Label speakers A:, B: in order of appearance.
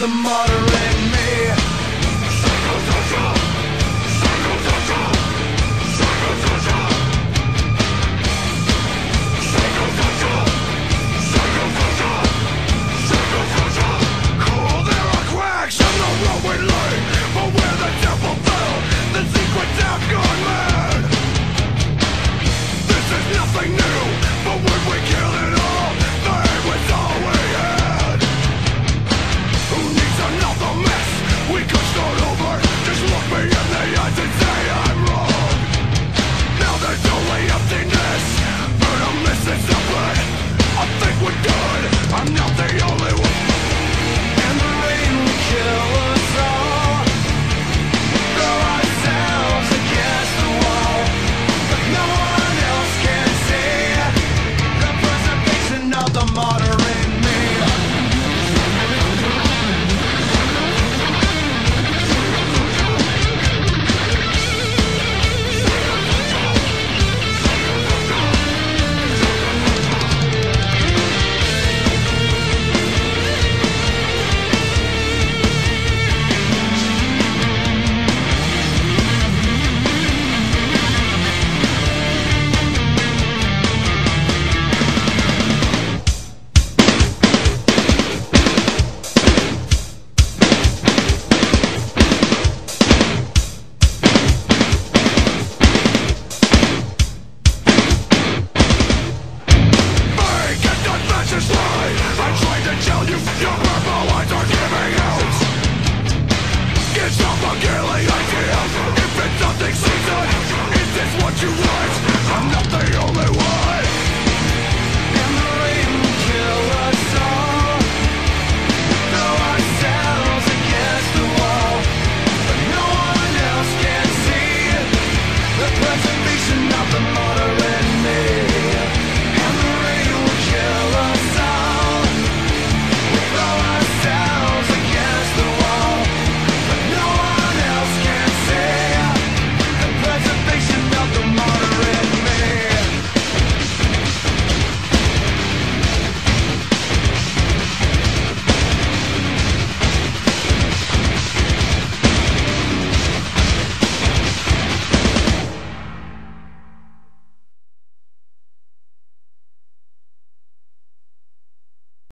A: the modern